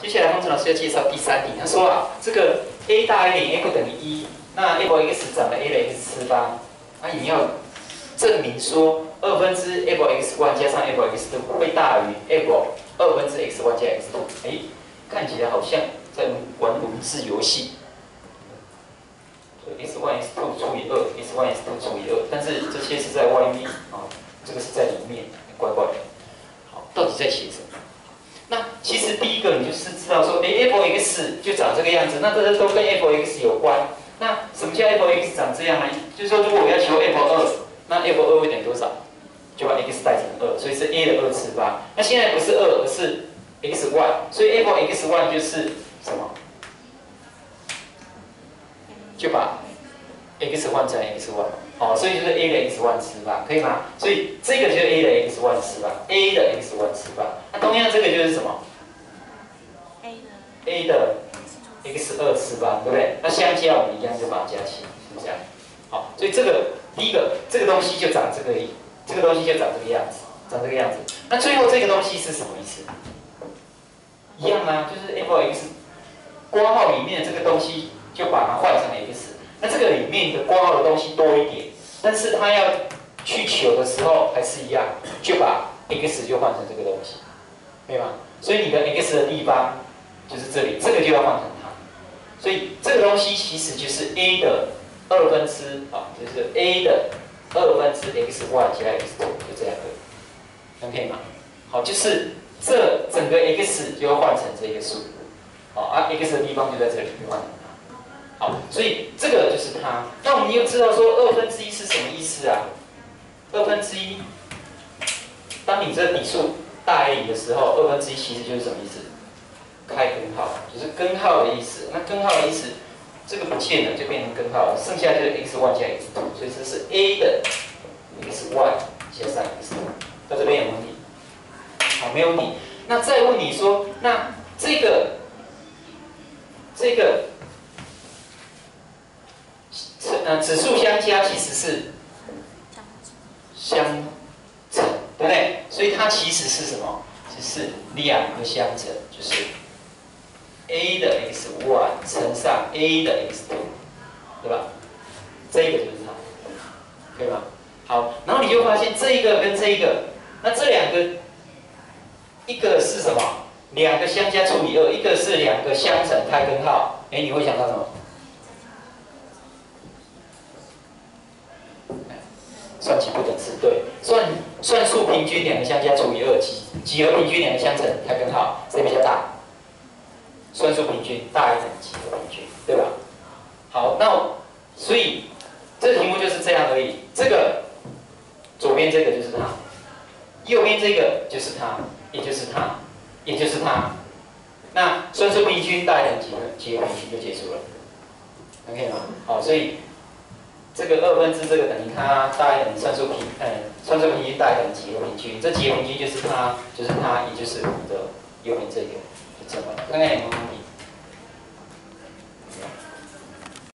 接下来方程老师要介绍第三题，他说啊，这个 a 大于零，a 不等于一，那 a 波 x 长了 a 的 x 次方，那你要证明说二分之 a 波 x 一加上 a 波 x 二会大于 a 波二分之 x 一加 x two，哎，看起来好像在玩文字游戏。x one x two 除以二，x one x two 除以二，但是这些是在外面啊，这个是在里面，乖乖。好，到底在写什么？其实第一个你就是知道说，哎，f x 就长这个样子，那这些都跟 f x 有关。那什么叫 f x 长这样呢？就是说，如果我要求 f 二，那 f 二会等于多少？就把 x 代成二，所以是 a 的二次方。那现在不是二，而是 x one，所以 f x one 就是什么？就把 x 换成 x one，哦，所以就是 a 的 xy 次方，可以吗？所以这个就是 a 的 x one 次方，a 的 x one 次方。那同样这个就是什么？a 的 x 二次方，对不对？那相加我们一样就把它加起，是不是这样？好，所以这个第一个这个东西就长这个，这个东西就长这个样子，长这个样子。那最后这个东西是什么意思？一样啊，就是 f x 括号里面的这个东西。就把它换成 x，那这个里面的括号的东西多一点，但是它要去求的时候还是一样，就把 x 就换成这个东西，对吗？所以你的 x 的地方就是这里，这个就要换成它，所以这个东西其实就是 a 的二分之啊，就是 a 的二分之 x y 加 x 就这样的，OK 吗？好，就是这整个 x 就要换成这个数，好，啊 x 的地方就在这里换成它。好，所以这个就是它。那我们又知道说二分之一是什么意思啊？二分之一，当你这底数大于零的时候，二分之一其实就是什么意思？开根号，就是根号的意思。那根号的意思，这个不见了，就变成根号了，剩下就是 x one 加 x t，所以这是 a 的 x one 加上 x t 到这边有问题？好，没有问题。那再问你说，那这个，这个。呃，指数相加其实是相乘，对不对？所以它其实是什么？只是两个相乘，就是 a 的 x one 乘上 a 的 x two，对吧？这个就是它，可以吧？好，然后你就发现这一个跟这一个，那这两个，一个是什么？两个相加除以二，一个是两个相乘开根号，哎，你会想到什么？算几不等式，对，算算数平均两个相加除以二，几几何平均两个相乘开根号，谁比较大？算术平均大于等于几何平均，对吧？好，那所以这个题目就是这样而已。这个左边这个就是它，右边这个就是它，也就是它，也就是它。那算术平均大于等于几何几何平均就结束了，OK 吗？好，所以。这个二分之这个等于它大于等于算术平，嗯，算术平均大于等于几何平均，这几何平均就是它，就是它，也就是我们的右边这个，就